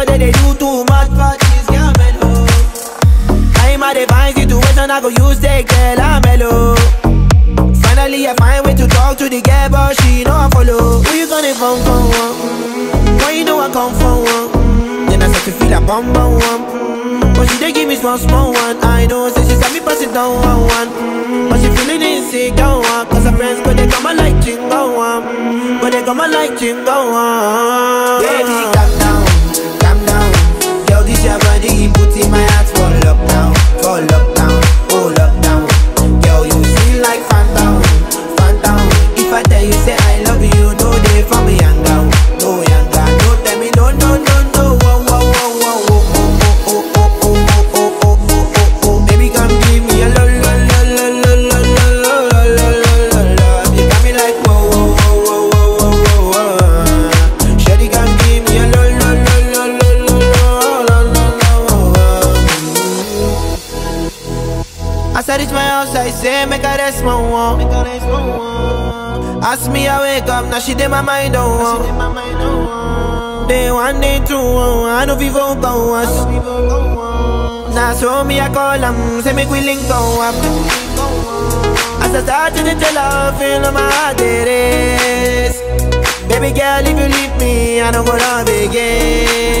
girl that they do too much for this girl mellow. I'm at a fine situation, I go use the girl I'm mellow. Finally, I find way to talk to the girl, but she I follow. Who you gonna phone for? One? Mm, Why you know I come for one? Then I start to feel a bum bum one. But she dey give me small small one. I know, say she said me pass it down one one. But she feeling insecure one. Cause her friends go they come like chingo one. But they come like chingo one. Baby, in my I reach my house, I say, make a rest, my one. Ask me, I wake up, now she did my mind on one. Day one, day two, oh, I know people go us. Now so me, I call them, say, make we link oh, oh. go up. As I start to tell her, feel my heart it is. Baby girl, if you leave me, I don't go love again.